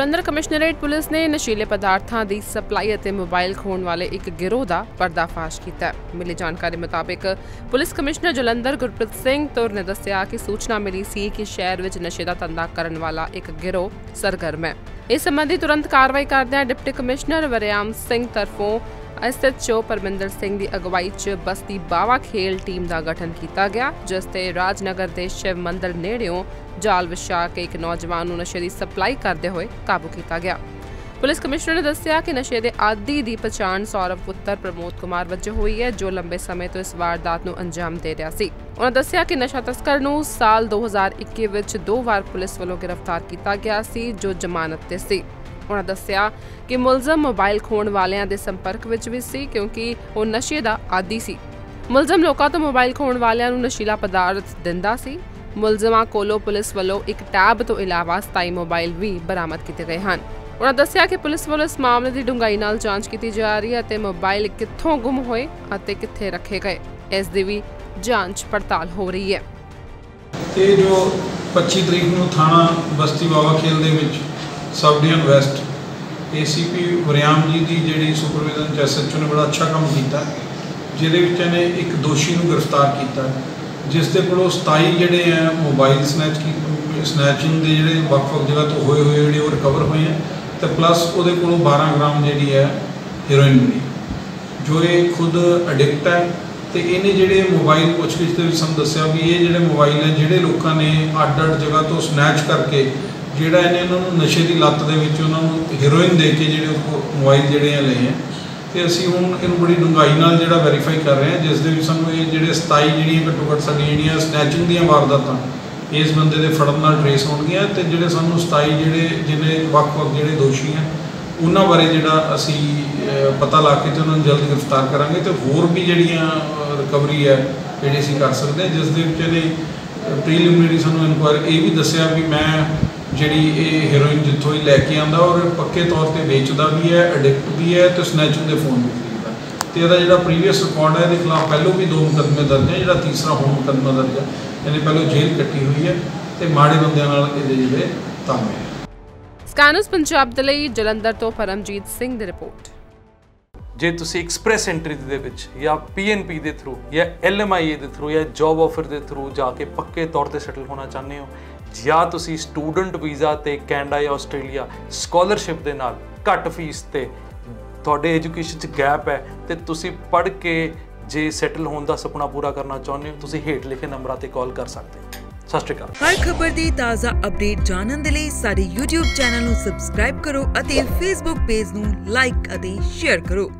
Jalandhar commissionerate police ਨੇ ਨਸ਼ੀਲੇ ਪਦਾਰਥਾਂ ਦੀ ਸਪਲਾਈ ਅਤੇ ਮੋਬਾਈਲ ਖੋਣ ਵਾਲੇ ਇੱਕ ਗਿਰੋਹ ਦਾ ਪਰਦਾਫਾਸ਼ ਕੀਤਾ। ਮਿਲੀ ਜਾਣਕਾਰੀ ਮੁਤਾਬਕ ਪੁਲਿਸ ਕਮਿਸ਼ਨਰ ਜਲੰਧਰ ਗੁਰਪ੍ਰੀਤ ਸਿੰਘ ਤੁਰ ਨੇ ਦੱਸਿਆ ਕਿ ਸੂਚਨਾ ਮਿਲੀ ਸੀ ਕਿ ਸ਼ਹਿਰ ਵਿੱਚ ਨਸ਼ੇ ਦਾ ਧੰਦਾ ਕਰਨ ਵਾਲਾ ਇੱਕ ਗਿਰੋਹ ਸਰਗਰਮ ਹੈ। ਇਸ ਸੰਬੰਧੀ ਤੁਰੰਤ ਕਾਰਵਾਈ ਕਰਦਿਆਂ ਡਿਪਟੀ ਕਮਿਸ਼ਨਰ ਵਰਿਆਮ ਸਿੰਘ ਤਰਫੋਂ ਐਸਐਚਓ ਪਰਮਿੰਦਰ ਸਿੰਘ ਦੀ ਅਗਵਾਈ 'ਚ ਬਸਤੀ ਬਾਵਾ ਖੇਲ ਟੀਮ ਦਾ ਗਠਨ ਕੀਤਾ ਗਿਆ, ਜਿਸ ਤੇ ਰਾਜਨਗਰ ਦੇ ਸ਼ਿਵ ਮੰਦਿਰ ਨੇੜਿਓਂ ਜਾਲ ਵਿਛਾ ਕੇ ਇੱਕ ਨੌਜਵਾਨ ਨੂੰ ਨਸ਼ੇ ਦੀ ਸਪਲਾਈ ਕਰਦੇ ਹੋਏ ਕਾਬੂ ਕੀਤਾ ਗਿਆ। ਪੁਲਿਸ ਕਮਿਸ਼ਨਰ ਨੇ ਦੱਸਿਆ ਕਿ ਨਸ਼ੇ ਦੇ ਆਦੀ ਦੀ ਪਛਾਣ ਸੌਰਵ ਪੁੱਤਰ ਪ੍ਰਮੋਦ ਕੁਮਾਰ ਵਜੋਂ ਹੋਈ ਹੈ, ਜੋ ਲੰਬੇ ਸਮੇਂ ਤੋਂ ਇਸ ਵਾਰਦਾਤ ਨੂੰ ਅੰਜਾਮ ਦੇ ਰਿਹਾ ਸੀ। ਉਹਨਾਂ ਦੱਸਿਆ ਕਿ ਨਸ਼ਾ ਤਸਕਰ ਨੂੰ ਸਾਲ 2021 ਵਿੱਚ ਦੋ ਵਾਰ ਪੁਲਿਸ ਵੱਲੋਂ ਗ੍ਰਿਫਤਾਰ ਕੀਤਾ ਗਿਆ ਸੀ, ਜੋ ਜ਼ਮਾਨਤ ਤੇ ਸੀ। ਉਹਨਾਂ ਦੱਸਿਆ ਕਿ ਮੁਲਜ਼ਮ ਮੋਬਾਈਲ ਖੋਣ ਵਾਲਿਆਂ ਦੇ ਸੰਪਰਕ ਵਿੱਚ ਵੀ ਸੀ ਕਿਉਂਕਿ ਉਹ ਨਸ਼ੇ ਦਾ ਆਦੀ ਸੀ। ਮੁਲਜ਼ਮ ਲੋਕਾਂ ਤੋਂ ਮੋਬਾਈਲ ਖੋਣ ਵਾਲਿਆਂ ਨੂੰ ਨਸ਼ੀਲਾ ਪਦਾਰਥ ਦਿੰਦਾ ਸੀ। ਮੁਲਜ਼ਮਾਂ ਕੋਲੋਂ ਪੁਲਿਸ ਵੱਲੋਂ ਇੱਕ ਟੈਬ ਤੋਂ ਇਲਾਵਾ 27 ਮੋਬਾਈਲ ਵੀ ਬਰਾਮਦ ਕੀਤੇ ਗਏ ਹਨ। ਉਹਨਾਂ ਦੱਸਿਆ ਕਿ ਪੁਲਿਸ ਵੱਲੋਂ ਇਸ ਮਾਮਲੇ ਦੀ ਡੂੰਘਾਈ ਨਾਲ ਜਾਂਚ ਕੀਤੀ ਜਾ ਰਹੀ ਹੈ ਅਤੇ ਮੋਬਾਈਲ ਕਿੱਥੋਂ ਗੁੰਮ ਹੋਏ ਅਤੇ ਕਿੱਥੇ ਰੱਖੇ ਗਏ, ਇਸ ਦੀ ਵੀ ਜਾਂਚ ਪੜਤਾਲ ਹੋ ਰਹੀ ਹੈ। ਇਹ ਜੋ 25 ਤਰੀਕ ਨੂੰ ਥਾਣਾ ਬਸਤੀ ਬਾਵਾ ਖੇਲ ਦੇ ਵਿੱਚ subdivision west ACP Waryam ji ਦੀ ਜਿਹੜੀ ਸੁਪਰਵਿਜ਼ਨ ਚ ਐਸਐਚਓ ਨੇ ਬੜਾ ਅੱਛਾ ਕੰਮ ਕੀਤਾ, ਜਿਹਦੇ ਵਿੱਚ ਇਹਨੇ ਇੱਕ ਦੋਸ਼ੀ ਨੂੰ ਗ੍ਰਿਫਤਾਰ ਕੀਤਾ ਜਿਸ ਦੇ ਕੋਲੋਂ 27 ਜਿਹੜੇ ਆ ਮੋਬਾਈਲ ਸਨੈਚ ਕੀ ਸਨੈਚਿੰਗ ਦੇ ਜਿਹੜੇ ਵੱਖ-ਵੱਖ ਜਗ੍ਹਾ ਤੋਂ ਹੋਏ ਹੋਏ ਜਿਹੜੇ ਉਹ ਰਿਕਵਰ ਹੋਏ ਆ, ਤੇ ਪਲੱਸ ਉਹਦੇ ਕੋਲੋਂ 12 ਗ੍ਰਾਮ ਜਿਹੜੀ ਹੈ ਹੀਰੋਇਨ ਮਿਲੀ। ਜੋ ਇਹ ਖੁਦ ਐਡਿਕਟ ਹੈ, ਤੇ ਇਹਨੇ ਜਿਹੜੇ ਮੋਬਾਈਲ ਪੁੱਛਗਿੱਛ ਦੇ ਵਿੱਚ ਸਾਨੂੰ ਦੱਸਿਆ ਵੀ ਇਹ ਜਿਹੜੇ ਮੋਬਾਈਲ ਨੇ, ਜਿਹੜੇ ਲੋਕਾਂ ਨੇ ਅੱਡ-ਅੱਡ ਜਗ੍ਹਾ ਤੋਂ ਸਨੈਚ ਕਰਕੇ ਜਿਹੜਾ ਇਹਨੇ ਉਹਨਾਂ ਨੂੰ ਨਸ਼ੇ ਦੀ ਲੱਤ ਦੇ ਵਿੱਚ ਉਹਨਾਂ ਨੂੰ ਹੀਰੋਇਨ ਦੇ ਕੇ ਜਿਹੜੇ ਉਹ ਮੋਬਾਈਲ ਜਿਹੜੇ ਆ ਲਏ ਆ, ਤੇ ਅਸੀਂ ਹੁਣ ਇਹਨੂੰ ਬੜੀ ਡੂੰਘਾਈ ਨਾਲ ਜਿਹੜਾ ਵੈਰੀਫਾਈ ਕਰ ਰਹੇ ਹਾਂ ਜਿਸ ਦੇ ਵਿੱਚ ਸਾਨੂੰ ਇਹ ਜਿਹੜੇ 27 ਜਿਹੜੀਆਂ ਘੱਟੋ ਘੱਟ ਸਾਡੀਆਂ ਜਿਹੜੀਆਂ ਸਨੈਚਿੰਗ ਦੀਆਂ ਵਾਰਦਾਤਾਂ, ਇਸ ਬੰਦੇ ਦੇ ਫੜਨ ਨਾਲ ਟਰੇਸ ਹੋਣਗੀਆਂ ਤੇ ਜਿਹੜੇ ਸਾਨੂੰ 27 ਜਿਹੜੇ, ਜਿਹਨੇ ਵੱਖ-ਵੱਖ ਜਿਹੜੇ ਦੋਸ਼ੀ ਆ, ਉਹਨਾਂ ਬਾਰੇ ਜਿਹੜਾ ਅਸੀਂ ਪਤਾ ਲਾ ਕੇ ਤੇ ਉਹਨਾਂ ਨੂੰ ਜਲਦ ਗ੍ਰਿਫਤਾਰ ਕਰਾਂਗੇ ਤੇ ਹੋਰ ਵੀ ਜਿਹੜੀਆਂ ਰਿਕਵਰੀ ਹੈ ਜਿਹੜੀ ਅਸੀਂ ਕਰ ਸਕਦੇ ਹਾਂ ਜਿਸ ਦੇ ਵਿੱਚ ਇਹਨੇ ਪ੍ਰੀਲਿਮਿਨਰੀ ਸਾਨੂੰ ਇਨਕੁਆਇਰੀ ਇਹ ਵੀ ਦੱਸਿਆ ਵੀ ਮੈਂ ਜਿਹੜੀ ਇਹ ਹੈਰੋਇਨ ਜਿੱਥੋਂ ਹੀ ਲੈ ਕੇ ਆਂਦਾ ਔਰ ਪੱਕੇ ਤੌਰ ਤੇ ਵੇਚਦਾ ਵੀ ਹੈ ਐਡਿਕਟ ਵੀ ਹੈ ਤੇ ਸਨੈਚਿੰਗ ਦੇ ਫੋਨ ਵੀ ਖਰੀਦਦਾ ਤੇ ਇਹਦਾ ਜਿਹੜਾ ਪ੍ਰੀਵੀਅਸ ਰਿਕਾਰਡ ਹੈ ਇਹਦੇ ਖਿਲਾਫ ਪਹਿਲੋਂ ਵੀ ਦੋ ਮੁਕੱਦਮੇ ਦਰਜ ਹੈ ਜਿਹੜਾ ਤੀਸਰਾ ਹੁਣ ਮੁਕੱਦਮਾ ਦਰਜ ਹੈ ਇਹਨੇ ਪਹਿਲੋਂ ਜੇਲ੍ਹ ਕੱਟੀ ਹੋਈ ਹੈ ਤੇ ਮਾੜੇ ਬੰਦਿਆਂ ਨਾਲ ਇਹਦੇ ਜਿਹੜੇ ਤਾਮੇ ਹੈ। ਸਕੈਨਰਸ ਪੰਜਾਬ ਦੇ ਲਈ ਜਲੰਧਰ ਤੋਂ ਪਰਮਜੀਤ ਸਿੰਘ ਦੀ ਰਿਪੋਰਟ। ਜੇ ਤੁਸੀਂ ਐਕਸਪ੍ਰੈਸ ਐਂਟਰੀ ਦੇ ਵਿੱਚ ਜਾਂ ਪੀਐਨਪੀ ਦੇ ਥਰੂ ਜਾਂ ਐਲਐਮਆਈਏ ਦੇ ਥਰੂ ਜਾਂ ਜੌਬ ਆਫਰ ਦੇ ਥਰੂ ਜਾ ਕੇ ਪੱਕੇ ਤੌਰ ਤੇ ਸੈਟਲ ਹੋਣਾ ਚਾਹੁੰਦੇ ਹੋ ਜਾਂ ਤੁਸੀਂ ਸਟੂਡੈਂਟ ਵੀਜ਼ਾ ਤੇ ਕੈਨੇਡਾ ਜਾਂ ਆਸਟ੍ਰੇਲੀਆ ਸਕਾਲਰਸ਼ਿਪ ਦੇ ਨਾਲ ਘੱਟ ਫੀਸ ਤੇ ਤੁਹਾਡੇ ਐਜੂਕੇਸ਼ਨ 'ਚ ਗੈਪ ਹੈ ਤੇ ਤੁਸੀਂ ਪੜ੍ਹ ਕੇ ਜੇ ਸੈਟਲ ਹੋਣ ਦਾ ਸੁਪਨਾ ਪੂਰਾ ਕਰਨਾ ਚਾਹੁੰਦੇ ਹੋ, ਤੁਸੀਂ ਹੇਠ ਲਿਖੇ ਨੰਬਰਾਂ ਤੇ ਕਾਲ ਕਰ ਸਕਦੇ ਹੋ। ਸਤਿ ਸ਼੍ਰੀ ਅਕਾਲ। ਹਰ ਖਬਰ ਦੀ ਤਾਜ਼ਾ ਅਪਡੇਟ ਜਾਣਨ ਦੇ ਲਈ ਸਾਡੇ YouTube ਚੈਨਲ ਨੂੰ ਸਬਸਕ੍ਰਾਈਬ ਕਰੋ ਅਤੇ Facebook ਪੇਜ ਨੂੰ ਲਾਈਕ ਅਤੇ ਸ਼ੇਅਰ ਕਰੋ।